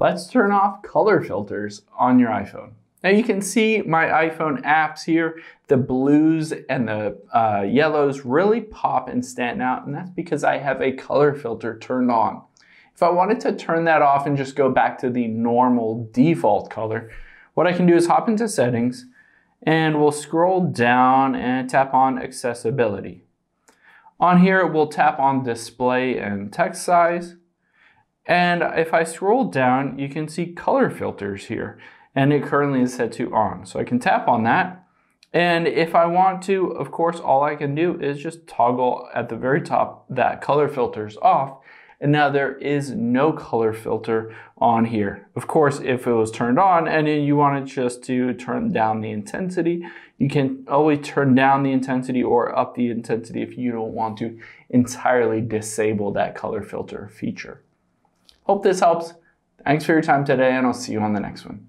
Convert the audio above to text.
let's turn off color filters on your iPhone. Now you can see my iPhone apps here, the blues and the uh, yellows really pop and stand out, and that's because I have a color filter turned on. If I wanted to turn that off and just go back to the normal default color, what I can do is hop into settings and we'll scroll down and tap on accessibility. On here, we'll tap on display and text size. And if I scroll down, you can see color filters here and it currently is set to on. So I can tap on that. And if I want to, of course, all I can do is just toggle at the very top that color filters off and now there is no color filter on here. Of course, if it was turned on and you wanted just to turn down the intensity, you can always turn down the intensity or up the intensity if you don't want to entirely disable that color filter feature. Hope this helps. Thanks for your time today and I'll see you on the next one.